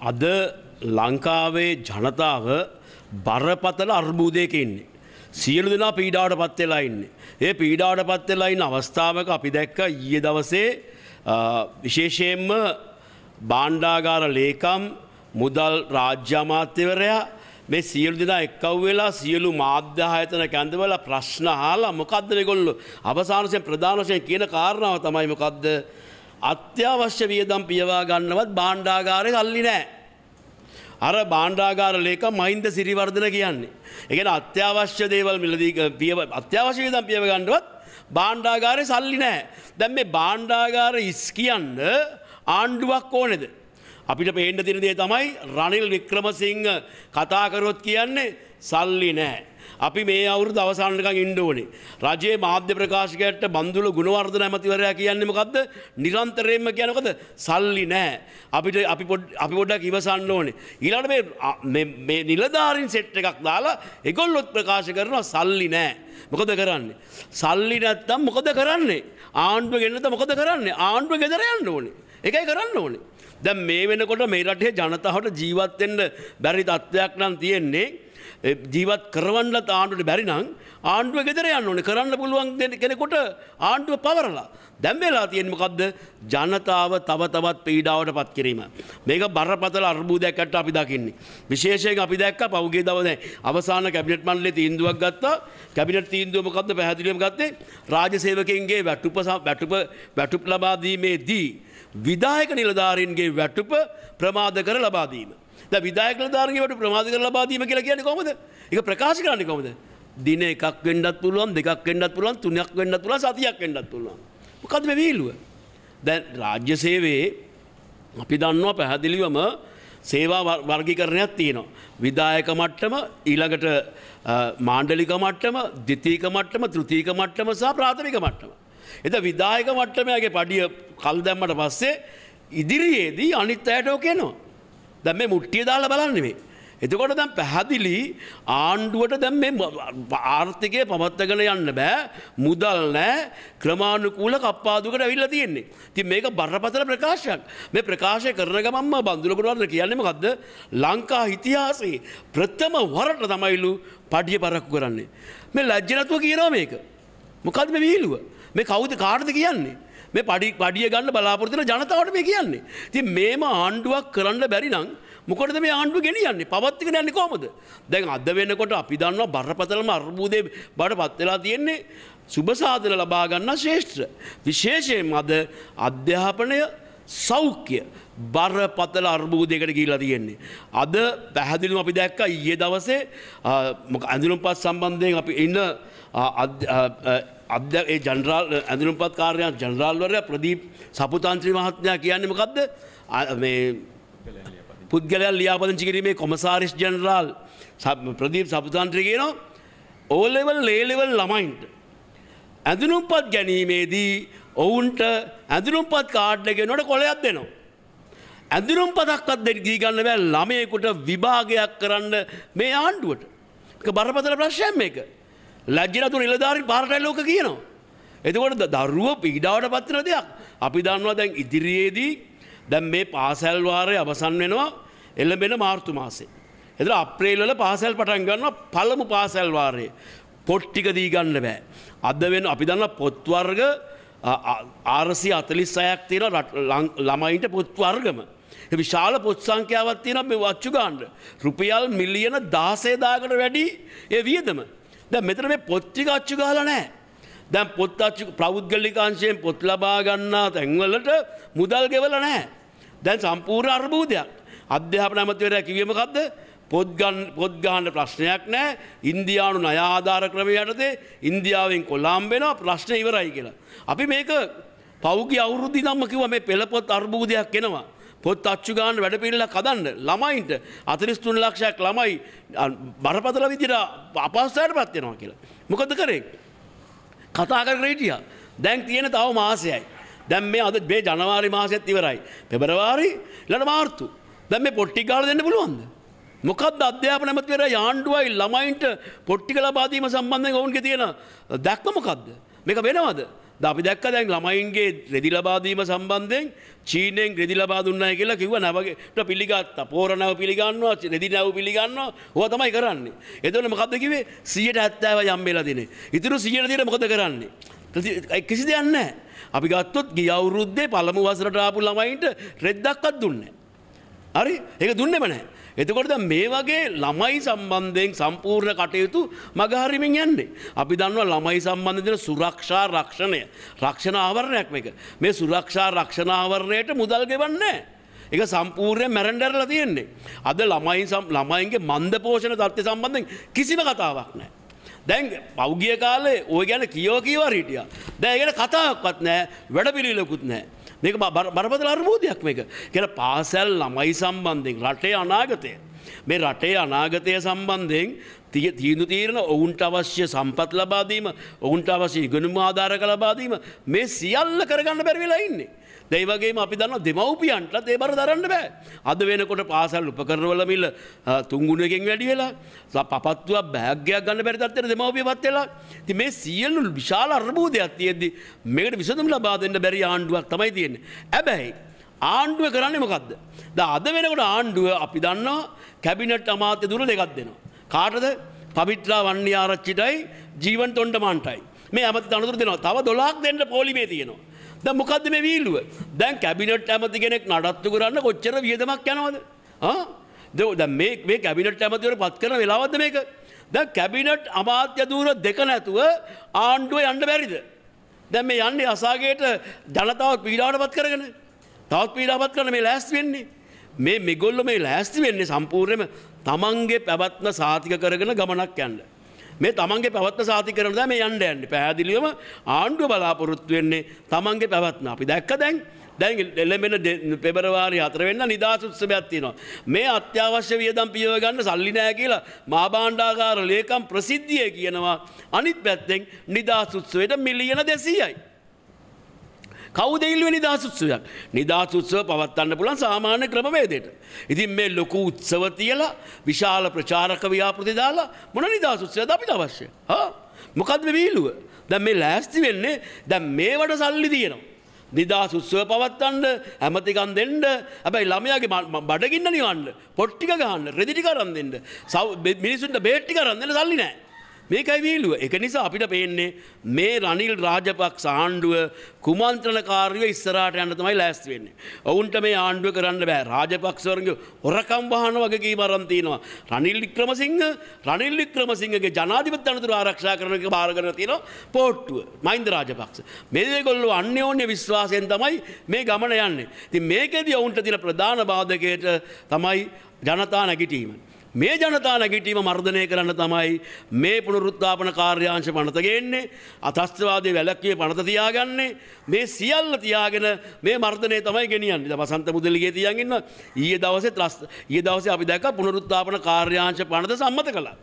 අද ලංකාවේ ජනතාව බරපතල අර්බූදයක ඉන්නේ. සියලු දෙනා පීඩාවට පත්වෙලා ඉන්න. ඒ පීඩාවට පත්වෙලා ඉන්න අවස්ථාවක අපි දැක්ක ඊය දවසේ විශේෂයෙන්ම බාණ්ඩාගාර ලේකම් මුදල් රාජ්‍යමාත්‍යවරයා මේ සියලු දෙනා එක්කව් වෙලා සියලු මාධ්‍යායතන කැඳවල ප්‍රශ්න හාලා මොකක්ද මේගොල්ලෝ අවසානසයෙන් ප්‍රධාන වශයෙන් කියන කාරණාව තමයි මොකද්ද අත්‍යවශ්‍ය වියදම් පියවා ගන්නවත් බාණ්ඩාගාරේ සල්ලි නැහැ. අර බාණ්ඩාගාර ලේක මහින්ද සිරිවර්ධන කියන්නේ. එකන අත්‍යවශ්‍ය දේවල් මිලදී පියව අත්‍යවශ්‍ය වියදම් පියව ගන්නවත් බාණ්ඩාගාරේ සල්ලි නැහැ. දැන් මේ බාණ්ඩාගාර ඉස් කියන්න ආණ්ඩුවක් ඕනේද? අපිට පේන්න තියෙන දේ තමයි රනිල් වික්‍රමසිංහ කතා කරොත් කියන්නේ සල්ලි නැහැ. අපි මේ අවුරුදු අවසානකම් ඉන්න ඕනේ. රජයේ මාධ්‍ය ප්‍රකාශකයට බන්දුල ගුණවර්ධන ඇමතිවරයා කියන්නේ මොකද්ද? නිරන්තරයෙන්ම කියන්නේ මොකද? සල්ලි නැහැ. අපිට අපි අපි පොඩ්ඩක් ඉවසන්න ඕනේ. ඊළඟට මේ මේ නිලධාරීන් සෙට් එකක් දාලා ඒගොල්ලොත් ප්‍රකාශ කරනවා සල්ලි නැහැ. මොකද කරන්නේ? සල්ලි නැත්තම් මොකද කරන්නේ? ආණ්ඩුව ගෙන්නද මොකද කරන්නේ? ආණ්ඩුව ගෙදර යන්න ඕනේ. ඒකයි කරන්න ඕනේ. දැන් මේ වෙනකොට මේ රටේ ජනතාවට ජීවත් වෙන්න බැරි තත්ත්වයක් නම් තියෙන්නේ ජීවත් කරවන්නත් ආණ්ඩුවට බැරි නම් ආණ්ඩුව ගෙදර යන්න ඕනේ. කරන්න පුළුවන් කෙනෙකුට ආණ්ඩුව පවරලා. දැන් වෙලා තියෙන්නේ මොකද්ද? ජනතාව තව තවත් පීඩාවට පත් කිරීම. මේක බරපතල අර්බුදයකට අපි දකින්නේ. විශේෂයෙන් අපි දැක්ක පෞගේ දවසේ අවසාන කැබිනට් මණ්ඩලයේ තීන්දුවක් ගත්තා. කැබිනට් තීන්දුව මොකද්ද පැහැදිලිවම ගත්තේ? රාජ්‍ය සේවකයන්ගේ වැටුප වැටුප වැටුප් ලබා දීමේදී විදායක නිලධාරීන්ගේ වැටුප ප්‍රමාද කර ලබා දීම. ද විදායක නිලධාරීන්ගේ වැටුප ප්‍රමාද කර ලබා දීම කියලා කියන්නේ කොහොමද? ඒක ප්‍රකාශ කරන්නේ කොහොමද? දින එකක් වෙන්නත් පුළුවන් දෙකක් වෙන්නත් පුළුවන් තුනක් වෙන්නත් පුළුවන් සතියක් වෙන්නත් පුළුවන්. මොකද්ද මේ වීලුව? දැන් රාජ්‍ය සේවයේ අපි දන්නවා පැහැදිලිවම සේවා වර්ගීකරණයක් තියෙනවා. විදායක මට්ටම ඊළඟට මාණ්ඩලික මට්ටම දෙතිීක මට්ටම තෘතිීක මට්ටම සහ ප්‍රාථමික මට්ටම. එත විදායක මට්ටමයාගේ පඩිය කල් දැම්මට පස්සේ ඉදිරියේදී අනිත් අයට ඕකේනවා. දැම් මේ මුට්ටිය දාලා බලන්නෙමේ. එතකොට දැම් පැහැදිලි ආණ්ඩුවට දැම් මේ ආර්ථිකය පමත්තගෙන යන්න බෑ මුදල් නෑ ක්‍රමාණුකූල කප්පාදුකට ඇවිල්ල තියෙන්නේ. ති මේක බරපතල ප්‍රකාශයක් මේ ප්‍රකාශය කරන ගමම්ම බඳුලකොටවන්න කියන්නම ගදද ලංකා හිතිහාසේ ප්‍රථම වරට තමයිලු පඩිය පරක්කු කරන්නේ. මේ ලජ්ජනත්ව කියනවා මේක. මොකද මේ වීලුව මේ කවුද කාර්ද කියන්නේ. මේ පඩි පඩිය ගන්න බලාපොරතුන ජනතාවට මේ කියන්නේ. ති මේම ආණ්ඩුවක් කරන්න බැරි නම් මොකටද මේ ආණ්ඩුව ගෙනියන්නේ පවත්තික යන්නේ කොමද දැන් අද වෙනකොට අපි දන්නවා බරපතලම අර්බූදය බඩ පත්වෙලා තියෙන්නේ සුභසාධන ලබාගන්න ශේෂ්ත්‍ර. විශේෂයෙන් අද අධ්‍යාපනය සෞඛ්‍ය බරපතල අර්බූදයකට ගීලා තියෙන්නේ. අද පැහැදිලිම අපි දැක්ක ඊයේ දවසේ ඇඳුනුම් පත් සම්බන්ධයෙන් අපි ඉන්න අද ඒ ජනරාල් ඇඳුනුම්පත් කාරයක් ජනරාල්වරය ප්‍රදීප් සපුතාන්ත්‍රී මහත්මයා කියන්නේ මොකක්ද මේ පුද්ගලයන් ලියාපදිංචි කිරීමේ කොමසාරිස් ජනරාල් ප්‍රදීප් සපුතාන්ත්‍රී කියනවා ඕලෙවල් ලේලෙවල් ළමයින්ට ඇඳුනුම්පත් ගැනීමේදී ඔවුන්ට ඇඳුනුම්පත් කාඩ්ඩගෙනොට කොළයක් දෙනවා. ඇඳුරුම් පදක්වත් දෙ ගීගන්න බෑ ළමයකුට විභාගයක් කරන්න මේ ආණ්ඩුවට බරපතල ප්‍රශ්යම් මේක. ලජ්ජනතු නිලධාරින් පාරටයි ලෝක කියනවා. එතකොට දරුව පීඩාවට පත්වන දෙයක්. අපි දන්නවා දැන් ඉදිරියේදී දැන් මේ පාසැල්වාරය අවසන් වෙනවා එල්ලබෙන මාර්තු මාසේ. එතර අප්‍රේල්වල පාසැල් පටන් ගන්න පළමු පාසැල්වාරය පොට්ටික දී ගන්න බෑ. අද වෙන අපි දන්න පොත්වර්ග ආරසි අතලිස් අයක් තියෙන ළමයින්ට පොත්වර්ගම. විශාල පොත් සංඛ්‍යාවත් තියෙන මේ වච්චු ගාන්ඩ. රුපියල් මිලියන දාසේදාකට වැඩි ඒ වියදම. දැ මෙතන මේ පොච්චික අච්චු ගාල නෑ. දැන් පොත් අච්චු ප්‍රෞද්ගලිකාංශයෙන් පොත් ලබා ගන්නා තැන්වලට මුදල් ගෙවල නෑ. දැන් සම්පූර්ණ අර්බූදයක්. අධ්‍යාපන ඇමතිවරයා කිවීමකක්ද පොත්ගන් පොත්ගාන්න ප්‍රශ්නයක් නෑ ඉන්දයානු නයාධාර ක්‍රමය යටතේ ඉන්දියාවෙන් කොල්ලාම්බෙනවා ප්‍රශ්න ඉවරයි කියලා. අපි මේක පෞගි අවුරුදි දම්ම කිව මේ පෙළපොත් අර්බූදයක් එනවා. පොත් අච්චු ගාන වැඩ පිල්ල කදන්න ළමයින්ට අතරිස්තුන් ලක්ෂයක් ළමයි බරපතල විදිර අපස්සයට පත්වෙනවා කියලා. මොකද කරේ. කතා කර හිටිය දැන් තියෙන තව මාසයයි. දැම් මේ අද බේ ජනවාරි මාසයත් ඉවරයි. පෙබරවාරි ලට මාර්තු දැම් මේ පොට්ටි කාල දෙන්න පුළුවන්ද. මොකද අධ්‍යාපන ඇමතිවර යාණ්ඩුවයි ළමයින්ට පොට්ටික ලබාදීම සම්බන්ධය ඔවුන්ගේ තියෙන දැක්ම මොකක්ද මේක වෙනවද ද අපි දැක්ක දැන් ළමයින්ගේ රෙදි ලබාදීම සම්බන්ධයෙන් චීනයෙන් රෙදි ලබා දුන්නයි කියලා කිව්ව නැවගේට පිළිගත්තා. පෝර නැව පිළිගන්නවා, රෙදි නැව පිළිගන්නවා. ඕවා තමයි කරන්නේ. එතකොට මොකද්ද කිව්වේ? 170 යම් වෙලා දිනේ. ඉතුරු 100 දිනේ මොකද කරන්නේ? කිසි දෙයක් නැහැ. අපි ගත්තොත් ගිය අවුරුද්දේ පළමු වසරට ආපු ළමයින්ට රෙද්දක්වත් දුන්නේ නැහැ. හරි? ඒක දුන්නෙම නැහැ. එතකොට මේ වගේ ළමයි සම්බන්ධයෙන් සම්පූර්ණ කටයුතු මගහරිමින් යන්නේ. අපි දන්නවා ළමයි සම්බන්ධ සුරක්ෂා රක්ෂණය රක්ෂණ ආවරණයක් මේක. මේ සුරක්ෂා රක්ෂණ ආවරණයට මුදල් ගෙවන්නේ. එක සම්පූර්ණය මැරන්ඩරල තියෙන්නේ. අද ළමයි ළමයින්ගේ මන්ද පෝෂණ තත්ත්ය සම්බන්ධෙන් කිසිම කතාවක් නෑ. දැන් පෞගිය කාලේ ඔය ගැන කියෝ කියවා හිටිය. දැගෙන කතාවක්වත් නෑ වැඩ පිළිලකුත් නෑ. මේක බරපතල අර්බෝධයක් මේක. කෙන පාසැල් ළමයි සම්බන්ධයෙන් රටේ අනාගතය. මේ රටේ අනාගතය සම්බන්ධයෙන් තිය තීනු තීරණ ඔවුන්ට අවශ්‍ය සම්පත් ලබාදීම ඔවුන්ට අවශ්‍ය ඉගනුම ආධාරක ලබාදීම මේ සියල්ල කරගන්න බැරිවෙලා ඉන්නේ. දෙවගේ අපි දන්න දෙමවපියන්ට ඒ බර දරන්න බෑ. අද වෙනකොට පාසල් උපකරවල මිල්ල තුංගුණකින් වැඩි වෙලා පපත්තුව බෑගයක් ගන්න බැරිතත්තර දෙමවපිය පත්වෙලා ති මේ සියල්ලු විශාල අර්බූධයක් තියෙද්දි මේකට විසඳම් ලබා දෙන්න බැරි ආණ්ඩුවක් තමයි තියෙන්නේ. ඇබැයි ආණ්ඩුව කරන්නේ මොකක්ද. ද අද වෙනකොට ආණ්ඩුව අපි දන්නවා කැබිනට් අමාත්‍ය දුර දෙකක් දෙනවා. කාටද පවිත්‍රා වන්නේ ආරච්චිටයි ජීවන් තොන්ඩ මාන්ටයි මේ ඇමති තනතුර දෙනවා තව දොලාක් දෙන්න පොලිමේ තියෙනවා. ද මොකක්ද මේ වීල්ලුව දැන් කැබිනට් ඇමති කෙනෙක් නඩත්තු කරන්න කොච්චර වියදමක් යනවද? ද මේ කැබිනට් ඇමතිවර පත් කරන වෙලාවද මේක? ද කැබිනට් අමාත්‍ය දූර දෙක නැතුව ආණ්ඩුව යන්න බැරිද? දැන් මේ යන්නේ අසාගේට ජනතාව පීඩාවට පත් කරගෙන. තවත් පීඩාපත් කරන මේ ලෑස්ති වෙන්නේ. මේ මෙගොල්ල මේ ලෑස්ති වෙන්නේ සම්පූර්ණයම තමන්ගේ පැවත්ම සාතික කරගෙන ගමනක් යන්න. මේ තමන්ගේ පැවත්ම සාති කරන මේ යන්න යන්න පැහැදිලිවම ආණ්ඩුව බලාපොරොත්තු වෙන්නේ තමන්ගේ පැවත්ම අපි දැක්ක දැන් දැන් එල්ලෙමෙන පෙබරවාරි හතරවෙන්න නිදහසුත්සවයක් තියෙනවා. මේ අත්‍යවශ්‍ය වියදම් පියව ගන්න සල්ලි නෑ කියලා මාබාණ්ඩාකාර ලේකම් ප්‍රසිද්ධිය කියනවා අනිත් පැත්තෙන් නිදහසුත්සවයට මිලියන දෙසීයයි. කවුද ඉල්ලුව නිදහසුත්සවයක්. නිදහසුත්සව පවත්වන්න පුළන් සාමාන්‍ය ක්‍රමවේදයට. ඉතින් මේ ලොකු උත්සව තියලා විශාල ප්‍රචාරක ව්‍යාපෘති දාලා මොන නිදහසුත්සවද අපිට අවශ්‍ය. මොකක්ද වීලුව. දැන් මේ ලෑස්ති වෙන්නේ දැන් මේවට සල්ලි තියෙනවා. නිදහස් උත්සව පවත්වන්න ඇමතිකන් දෙන්න හැබැයි ළමයාගේ බඩගින්න නිවන්න පොට්ටික ගන්න රෙදිටි කරන් දෙන්න සව් මිනිසුන්ට බේට්ටි කරන් දෙන්න සල්ලි නෑ මේකයි වීලුව එක නිසා අපිට පේන්නේ මේ රනිල් රාජපක්ෂ ආණ්ඩුව කුමන්ත්‍රණකාරයව ඉස්සරහට යන්න තමයි ලෑස්ති වෙන්නේ. ඔවුන්ට මේ ආණ්ඩුව කරන්න බෑ රාජපක්ෂවරගේ හොරකම් වහන වගේ මරන් තියෙනවා. රනිල් වික්‍රමසිංහ රනිල් වික්‍රමසිංහගේ ජනාධිපති අනතුරු ආරක්ෂා කරන එක බාර කරන තියෙනවා පොට්ටුව මහින්ද රාජපක්ෂ. මේගොල්ලෝ අන්‍යෝන්‍ය විශ්වාසයෙන් තමයි මේ ගමන යන්නේ. ඉතින් මේකෙදී ඔවුන්ට තියෙන ප්‍රධාන බාධකයට තමයි ජනතා නැගිටීම. මේ ජනතා නැගිටීම මර්ධනය කරන්න තමයි මේ පුනරුත්ථාපන කාර්යාංශ පනතගේන්නේ අතස්ත්‍රවාදය වැලක්වේ පනත තියාගන්නේ මේ සියල්ල තියාගෙන මේ මර්ධනය තමයි ගෙනියන් වසන්ත මුදලිගේ තියගන්න ඒ දවස ත්‍රස් ඒ දවස අපි දැක පුනරුත්ථාපන කාර්යාංශ පනත සම්මත කළා.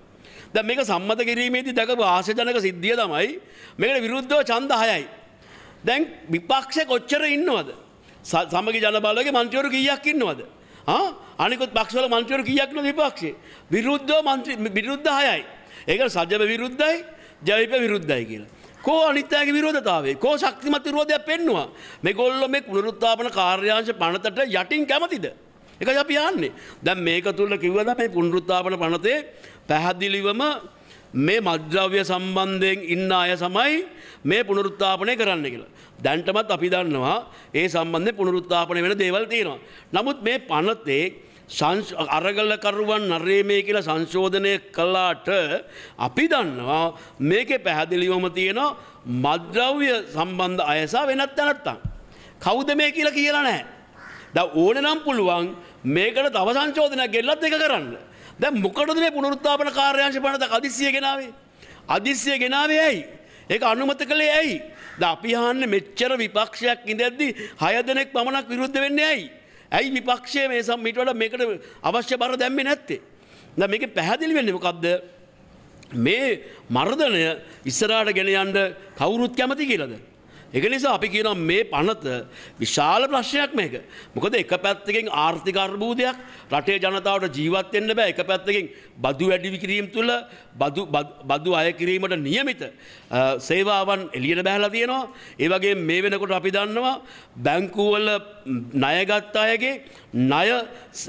ද මේක සම්මත කිරීමේදී දැක ආශජනක සිද්ධිය තමයි මේකට විරුද්ධව චන්ද හයයි. දැන් විපක්ෂ කොච්චර ඉන්නවද. සමගි ජනබලගේ මංචවරු කීයක් ඉන්නවද. අනිකුත් පක්ෂවල මන්ත්‍රවරු කීයක්න විපක්ෂේ? විරුද්ධ මන්ත්‍ර විරුද්ධ හයයි. ඒක සජ්‍යම විරුද්ධයි ජවිප විරුද්ධයි කියලා. කෝ අනිත්‍යගේ විරෝධතාවේ කෝ ශක්තිමත් විරෝධයක් පෙන්නවා? මේ ගොල්ල මේ පුනරුත්ථාපන කාර්යාංශ පනතට යටින් කැමතිද. එක අපි යන්නේ දැන් මේක තුළ කිව්වද මේ පුනරුත්ථාපන පනතේ පැහැදිලිවම මේ මද්‍රව්‍ය සම්බන්ධයෙන් ඉන්න අය සමයි මේ පුනරුත්ථාපනය කරන්න කියලා. දැන්ටමත් අපි දන්නවා ඒ සම්බන්ධය පුනරුත්ථාපනය වෙන දේවල් තියෙනවා. නමුත් මේ පනතේ අරගල්ලකරුවන් නරේමේ කියලා සංශෝධනය කලාට අපි දන්නවා මේක පැහැදිලිවම තියෙනවා මද්‍රව්‍ය සම්බන්ධ අයසා වෙනත් තැනත්තම්. කෞද මේ කියලා කියලා නෑ. ද ඕන නම් පුළුවන් මේකට තව සංශෝධනයක් ගෙල්ලත් එක කරන්න. දැ මොකටද මේ පුනරුත්ථාපන කාර්යංශ පනත අදිසිය ගෙනාවේ. අදිස්සිය ගෙනාවේ ඇයි. ඒක අනුමත කළේ ඇයි. ද අපි හන්න මෙච්චර විපක්ෂයක් ඉඳද්දි හය දෙනෙක් පමණක් විරුද්ධ වෙන්න ඇයි. ඇයි විපක්ෂය මේ සම්මිට වඩ මේකට අවශ්‍ය බර දැම්ම නැත්තේ. ද මේක පැහැදිලි වෙන්න මොකක්ද. මේ මර්ධනය ඉස්සරාට ගෙන යන්ඩ කවුරුත් කැමති කියලද. එක නිසා අපි කියනවා මේ පනත විශාල ප්‍රශ්නයක් මේක. මොකද එක පැත්තකින් ආර්ථික අර්බූදයක් රටේ ජනතාවට ජීවත් වෙන්න බෑ. එක පැත්තකින් බදු වැඩි කිරීම තුළ බදු බදු අය කිරීමට නියමිත සේවාවන් එළියට බැහැලා තියෙනවා. ඒ වගේ මේ වෙනකොට අපි දන්නවා බැංකුවල ණයගත් අයගේ ණය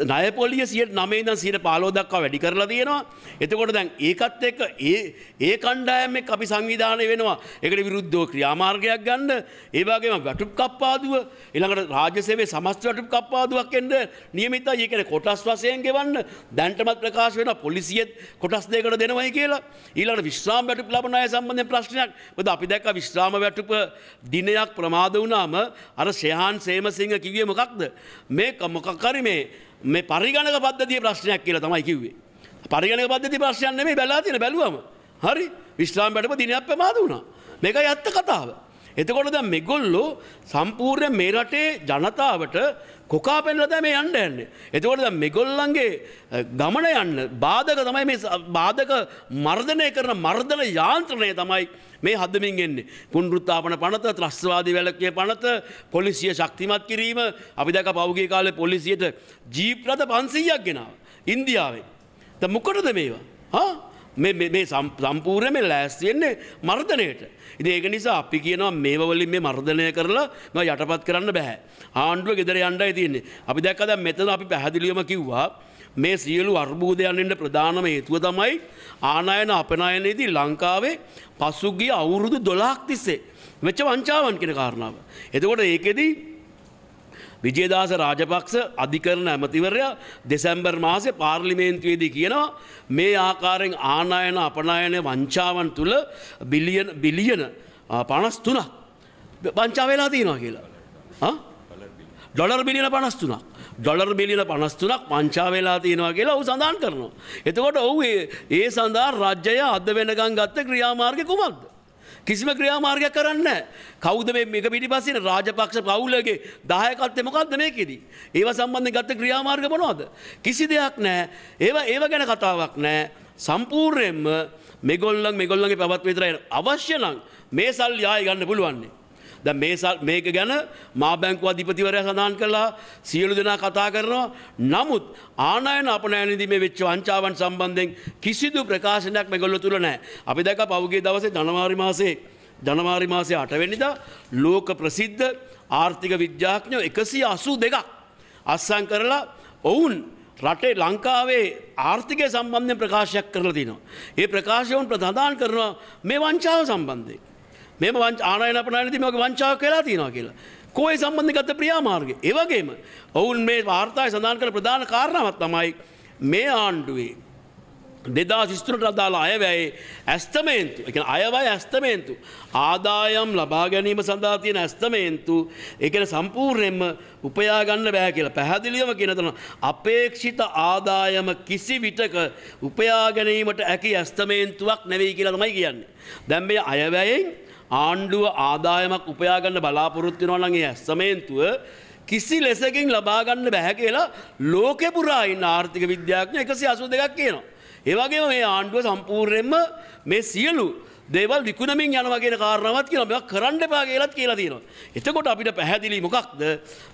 ණය පොලිය 9 ඉඳන් 15 දක්වා වැඩි කරලා තියෙනවා. එතකොට දැන් ඒකත් එක්ක ඒ ඒ කණ්ඩායම් එක්ක අපි සංවිධානය වෙනවා. ඒකට විරුද්ධව ක්‍රියාමාර්ගයක් ගන්න. ඒ වගේම වැටුප් කප්පාදුව ඊළඟට රාජ්‍ය සේවයේ සමස්ත වැටුප් කප්පාදුවක් එන්න නියමිතයි. ඒ කියන්නේ කොටස් වශයෙන් ගෙවන්න දැන්ටමත් ප්‍රකාශ වෙනවා පොලිසියෙත් කොටස් දෙකකට දෙනවයි කියලා. ඊළඟට විශ්‍රාම වැටුප් ලබන අය සම්බන්ධයෙන් ප්‍රශ්නයක්. මොකද අපි දැක්ක විශ්‍රාම වැටුප දිනයක් ප්‍රමාද වුණාම අර ශයහාන් සේමසිංහ කිව්වේ මොකක්ද? මේ මොකක් හරි මේ මේ පරිගණක පද්ධතිය ප්‍රශ්නයක් කියලා තමයි කිව්වේ. පරිගණක පද්ධති ප්‍රශ්නයක් නෙමෙයි බැලලා තියෙන බැලුවම. හරි විශ්‍රාම වැටුප දිනයක් ප්‍රමාද වුණා. මේකයි ඇත්ත කතාව. එතකොට දැන් මෙගොල්ලෝ සම්පූර්ණ මේ රටේ ජනතාවට කොකා පෙන්ලා තමයි යන්න යන්නේ. එතකොට දැන් මෙගොල්ලන්ගේ ගමන යන්න බාධක තමයි මේ බාධක මර්ධනය කරන මර්ධන යාන්ත්‍රණය තමයි මේ හදමින් එන්නේ. පුනරුත්ථාපන පනත, ත්‍රස්තවාදී වැළකීමේ පනත, පොලිසිය ශක්තිමත් කිරීම, අපි දැක පෞද්ගලික කාලේ පොලිසියට ජීප් රථ 500ක් ගෙනාවා. ඉන්දියාවේ. දැන් මොකටද මේවා? හා මේ සම්පූර්ණයෙන් ලෑස්ති වෙන්නේ මර්ධනයට. ඉතින් ඒක නිසා අපි කියනවා මේව වලින් මේ මර්ධනය කරලා මම යටපත් කරන්න බෑ. ආණ්ඩුව ගෙදර යන්නයි තියෙන්නේ. අපි දැක්කා දැන් මෙතන අපි පැහැදිලිවම කිව්වා මේ සියලු අර්බූදයන්ට ප්‍රධානම හේතුව තමයි ආනයන අපනයනයේදී ලංකාවේ පසුගිය අවුරුදු 12ක් තිස්සේ වෙච්ච වංචාවන් කියන කාරණාව. එතකොට ඒකෙදී විජේදාස රාජපක්ෂ අධිකරණ ඇමතිවරයා දෙසැම්බර් මාසේ පාර්ලිමේන්තුවේදී කියනවා මේ ආකාරයෙන් ආනායන අපනායන වංචාවන් තුළ බිලියන බිලියන පනස් තුනක් වංචා වෙලා තියෙනවා කියලා. ඩොලර් බිලියන පනස් තුනක්. ඩොලර් බිලියන පනස්තුනක් වංචා වෙලා තියෙනවා කියලා ඔහු සඳහන් කරනවා. එතකොට ඔහු ඒ සඳහා රජ්‍යය අද වෙනකන් ගත්ත ක්‍රියාමාර්ග කුමක්ද? කිසිම ක්‍රියාමාර්ගයක් කරන්න කෞද මේ පිටි පසින රාජපක්ෂ පවුලගේ දායකත්වය මොකක්ද මේකෙදී. ඒව සම්බන්ධ ගත්ත ක්‍රියාමාර්ග මොනවද. කිසි දෙයක් නෑ ඒව ඒව ගැන කතාවක් නෑ සම්පූර්යෙන්ම මෙගොල්ලන් මෙගොල්ලගේ පැවත් විතරයි අවශ්‍ය නම් මේ සල් යාය ගන්න පුළුවන්නේ. ද මේක ගැන මා බැංකු අධිපතිවරය සඳහන් කළා සියලු දෙනා කතා කරනවා නමුත් ආනයන අප නෑනදී මේ වෙච්ච වංචාවන් සම්බන්ධයෙන් කිසිදු ප්‍රකාශනයක් මෙගොල්ල තුළ නෑ. අපි දැක පෞගේ දවසේ ජනවාරි මාසේ ජනවාරි මාසය අටවෙනිදා ලෝක ප්‍රසිද්ධ ආර්ථික විද්‍යාඥයෝ එකසි අසූ දෙකක් අස්සං කරලා ඔවුන් රටේ ලංකාවේ ආර්ථිකය සම්බන්ධය ප්‍රකාශයක් කරලා තිනවා. ඒ ප්‍රකාශයවුන් ප්‍රධාන කරනවා මේ වංචාව සම්බන්ධය. මෙම ආනයන අපනයනති මගේ වංචාවක් වෙලා තියෙනවා කියලා. කෝයි සම්බන්ධගත ප්‍රියාමාර්ග. ඒවගේම ඔවුන් මේ වාර්තාය සඳහන් කළ ප්‍රධාන කාරණාවත් තමයි මේ ආණ්ඩුවේ දෙදා සිස්තුනට අදාලා අයවැයි ඇස්තමේන්තු එක අයවයි ඇස්තමේන්තු. ආදායම් ලබා ගැනීම සඳහා තියෙන ඇස්තමේන්තු එකන සම්පූර්ණයෙන්ම උපයාගන්න බෑ කියලා පැහැදිලියම කියනතන අපේක්ෂිත ආදායම කිසි විටක උපයාගැනීමට ඇකි ඇස්තමේන්තුවක් නැවෙයි කියලා තමයි කියන්නේ. දැම් මේ අයවැයෙන් ආණ්ඩුව ආදායමක් උපයාගන්න බලාපොරොත්තිනවනගේ ඇස්සමේන්තුව කිසි ලෙසකින් ලබාගන්න බැහැ කියලා ලෝකෙ පුරා ඉන්න ආර්ථික විද්‍යාඥ එකසි අසු දෙකක් කියනවා. ඒවගේම මේ ආණ්ඩුව සම්පූර්යෙන්ම මේ සියලු දේවල් විකුණමින් යනවගේ කාරණවත් කියලා මෙයක් කරන්න එපා කියලත් කියලා තියෙනවා. එතකොට අපිට පැහැදිලි මොකක්ද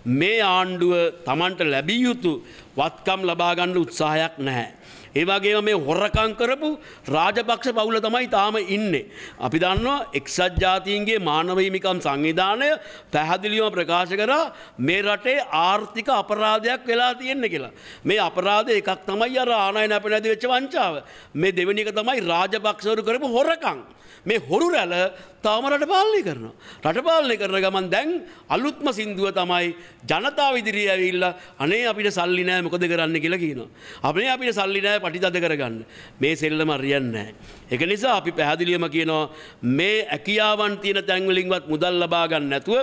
මේ ආණ්ඩුව Tamanට ලැබිය යුතු වත්කම් ලබා ගන්න උත්සාහයක් නැහැ. ඒ වගේම මේ හොරකම් කරපු රාජපක්ෂ පවුල තමයි තාම ඉන්නේ. අපි දන්නවා එක්සත් ජාතීන්ගේ මානව හිමිකම් සංවිධානය පැහැදිලිවම ප්‍රකාශ කරා මේ රටේ ආර්ථික අපරාධයක් වෙලා තියෙන්නේ කියලා. මේ අපරාධ එකක් තමයි අර ආනයන අප නැති වෙච්ච වංචාව. මේ දෙවෙනි එක තමයි රාජපක්ෂවරු කරපු හොරකම්. මේ හොරු රැල තාම රට පාලනය කරනවා. රට පාලනය කරන ගමන් දැන් අලුත්ම සින්දුව තමයි ජනතාව ඉදිරියේ ඇවිල්ලා අනේ අපිට සල්ලි නෑ මොකද කරන්න කියලා කියනවා. අපේ අපිට සල්ලි නෑ පටිතද කරගන්න. මේ සෙල්ලම හරියන්නේ නෑ. ඒක නිසා අපි පැහැදිලිවම කියනවා මේ ඇකියාවන් තියෙන තැන්වලින්වත් මුදල් ලබා ගන්න නැතුව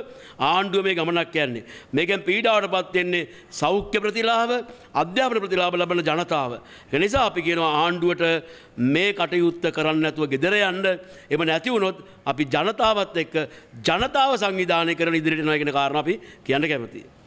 ආණ්ඩුව මේ ගමනක් යන්නේ. මේකෙන් පීඩාවටපත් වෙන්නේ සෞඛ්‍ය ප්‍රතිලාභ, අධ්‍යාපන ප්‍රතිලාභ ලබන ජනතාව. ඒ නිසා අපි කියනවා ආණ්ඩුවට මේ කටයුත්ත කරන්න නැතුව ගෙදර යන්න. එම නැති වුණොත් අපි ජනතාවත් එක්ක ජනතාව සංවිධානය කරන ඉදිරියට නොයගෙන කාරණ අපි කියන්න කැමතියි.